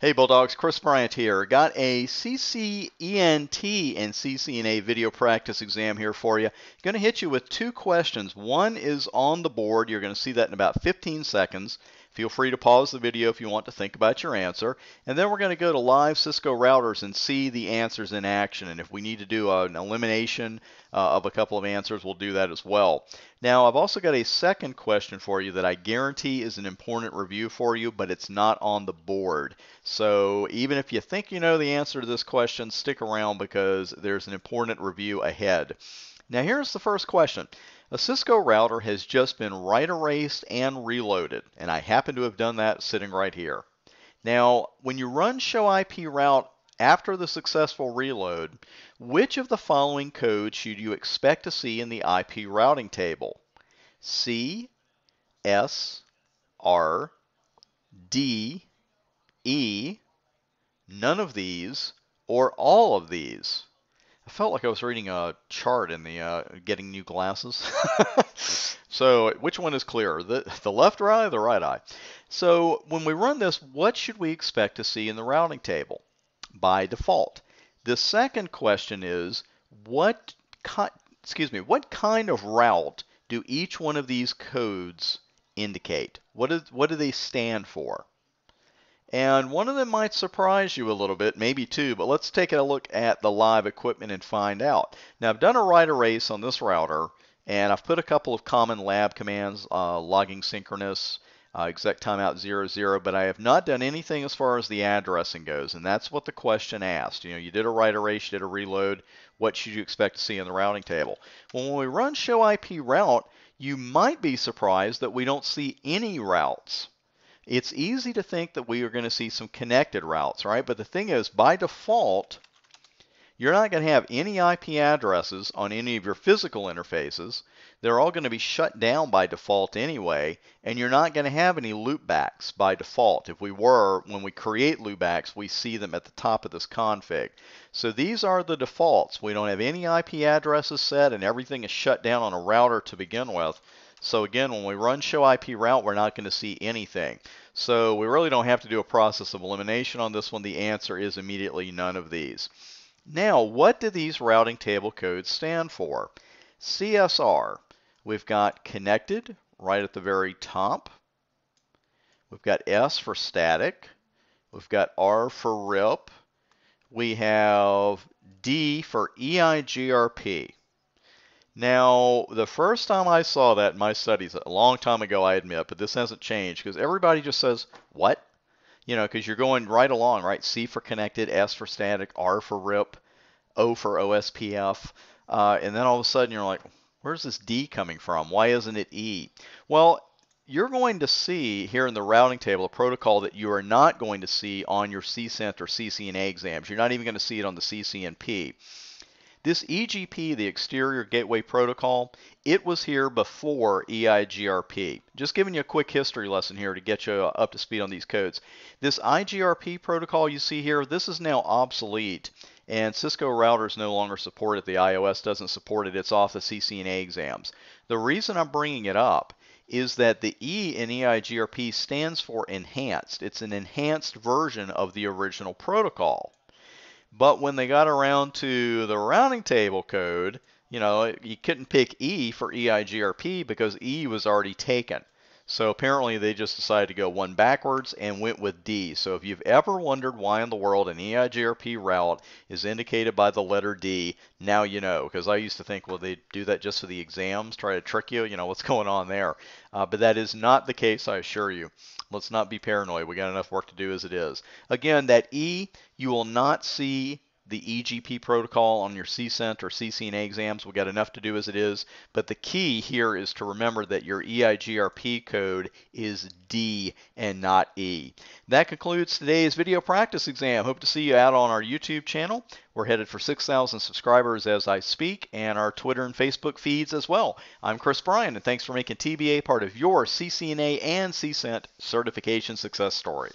Hey Bulldogs, Chris Bryant here. Got a CCENT and CCNA video practice exam here for you. Going to hit you with two questions. One is on the board. You're going to see that in about 15 seconds. Feel free to pause the video if you want to think about your answer. And then we're going to go to live Cisco routers and see the answers in action. And if we need to do an elimination uh, of a couple of answers, we'll do that as well. Now, I've also got a second question for you that I guarantee is an important review for you, but it's not on the board. So even if you think you know the answer to this question, stick around because there's an important review ahead. Now, here's the first question. A Cisco router has just been write erased and reloaded, and I happen to have done that sitting right here. Now, when you run show IP route after the successful reload, which of the following codes should you expect to see in the IP routing table? C, S, R, D, E, none of these, or all of these? I felt like I was reading a chart in the uh, getting new glasses. so which one is clearer, the, the left eye or the right eye? So when we run this, what should we expect to see in the routing table by default? The second question is what excuse me, what kind of route do each one of these codes indicate? What, is, what do they stand for? And one of them might surprise you a little bit, maybe two, but let's take a look at the live equipment and find out. Now I've done a write erase on this router, and I've put a couple of common lab commands, uh, logging synchronous, uh, exec timeout 00, but I have not done anything as far as the addressing goes, and that's what the question asked. You know, you did a write erase, you did a reload, what should you expect to see in the routing table? Well, when we run show IP route, you might be surprised that we don't see any routes it's easy to think that we are going to see some connected routes, right? But the thing is, by default, you're not going to have any IP addresses on any of your physical interfaces. They're all going to be shut down by default anyway, and you're not going to have any loopbacks by default. If we were, when we create loopbacks, we see them at the top of this config. So these are the defaults. We don't have any IP addresses set, and everything is shut down on a router to begin with. So again, when we run show IP route, we're not going to see anything. So we really don't have to do a process of elimination on this one. The answer is immediately none of these. Now, what do these routing table codes stand for? CSR, we've got connected right at the very top. We've got S for static. We've got R for RIP. We have D for EIGRP. Now, the first time I saw that in my studies, a long time ago, I admit, but this hasn't changed because everybody just says, what? You know, because you're going right along, right? C for connected, S for static, R for RIP, O for OSPF. Uh, and then all of a sudden you're like, where's this D coming from? Why isn't it E? Well, you're going to see here in the routing table a protocol that you are not going to see on your CCENT or CCNA exams. You're not even going to see it on the CCNP. This EGP, the Exterior Gateway Protocol, it was here before EIGRP. Just giving you a quick history lesson here to get you up to speed on these codes. This IGRP protocol you see here, this is now obsolete and Cisco routers no longer support it. The IOS doesn't support it. It's off the CCNA exams. The reason I'm bringing it up is that the E in EIGRP stands for enhanced. It's an enhanced version of the original protocol. But when they got around to the routing table code, you know, you couldn't pick E for EIGRP because E was already taken. So apparently they just decided to go one backwards and went with D. So if you've ever wondered why in the world an EIGRP route is indicated by the letter D, now you know. Because I used to think, well, they do that just for the exams, try to trick you, you know, what's going on there. Uh, but that is not the case, I assure you. Let's not be paranoid. We got enough work to do as it is. Again, that E, you will not see the EGP protocol on your CCENT or CCNA exams. We've got enough to do as it is. But the key here is to remember that your EIGRP code is D and not E. That concludes today's video practice exam. Hope to see you out on our YouTube channel. We're headed for 6,000 subscribers as I speak and our Twitter and Facebook feeds as well. I'm Chris Bryant and thanks for making TBA part of your CCNA and CCENT certification success story.